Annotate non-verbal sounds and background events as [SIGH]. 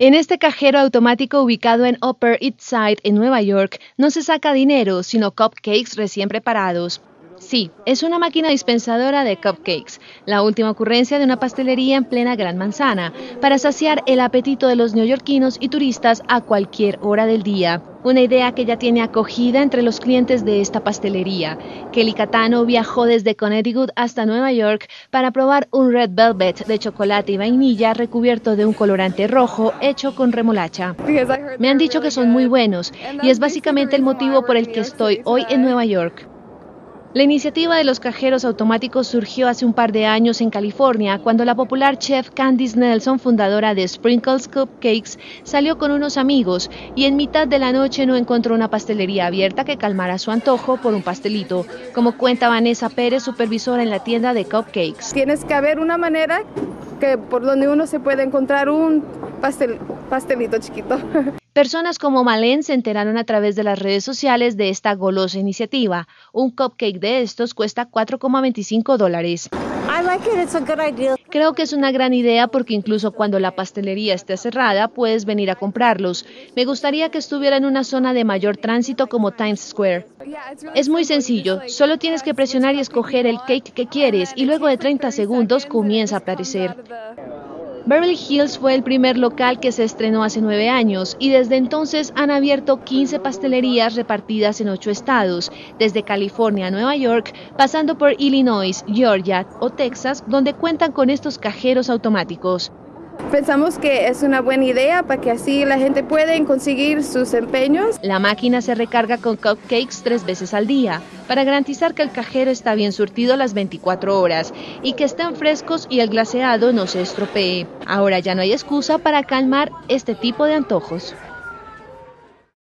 En este cajero automático ubicado en Upper East Side en Nueva York, no se saca dinero, sino cupcakes recién preparados. Sí, es una máquina dispensadora de cupcakes, la última ocurrencia de una pastelería en plena Gran Manzana, para saciar el apetito de los neoyorquinos y turistas a cualquier hora del día. Una idea que ya tiene acogida entre los clientes de esta pastelería. Kelly Catano viajó desde Connecticut hasta Nueva York para probar un red velvet de chocolate y vainilla recubierto de un colorante rojo hecho con remolacha. Me han dicho que son muy buenos y es básicamente el motivo por el que estoy hoy en Nueva York. La iniciativa de los cajeros automáticos surgió hace un par de años en California, cuando la popular chef Candice Nelson, fundadora de Sprinkles Cupcakes, salió con unos amigos y en mitad de la noche no encontró una pastelería abierta que calmara su antojo por un pastelito, como cuenta Vanessa Pérez, supervisora en la tienda de cupcakes. Tienes que haber una manera que por donde uno se puede encontrar un pastel, pastelito chiquito. [LAUGHS] Personas como Malén se enteraron a través de las redes sociales de esta golosa iniciativa. Un cupcake de estos cuesta 4,25 dólares. Creo que es una gran idea porque incluso cuando la pastelería esté cerrada puedes venir a comprarlos. Me gustaría que estuviera en una zona de mayor tránsito como Times Square. Es muy sencillo, solo tienes que presionar y escoger el cake que quieres y luego de 30 segundos comienza a aparecer. Beverly Hills fue el primer local que se estrenó hace nueve años y desde entonces han abierto 15 pastelerías repartidas en ocho estados, desde California a Nueva York, pasando por Illinois, Georgia o Texas, donde cuentan con estos cajeros automáticos. Pensamos que es una buena idea para que así la gente pueda conseguir sus empeños. La máquina se recarga con cupcakes tres veces al día para garantizar que el cajero está bien surtido las 24 horas y que estén frescos y el glaseado no se estropee. Ahora ya no hay excusa para calmar este tipo de antojos.